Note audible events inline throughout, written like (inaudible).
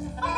Oh! (laughs)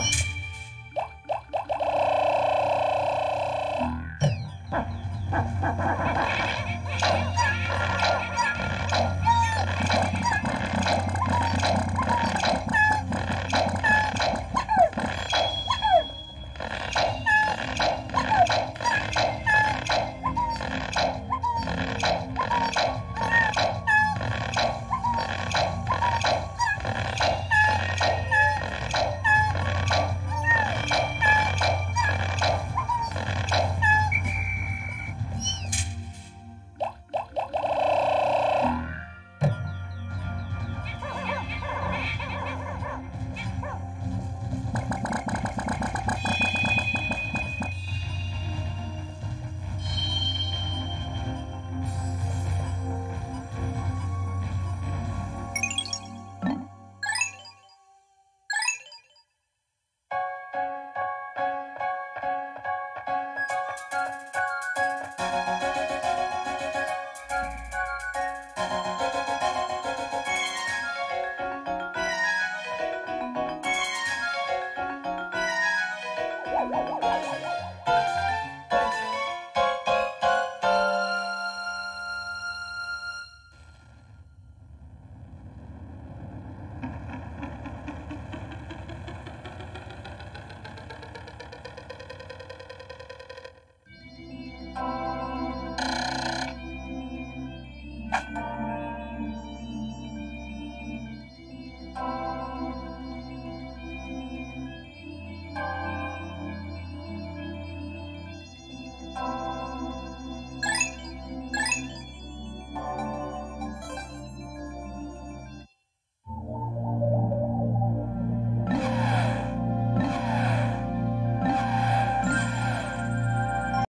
up.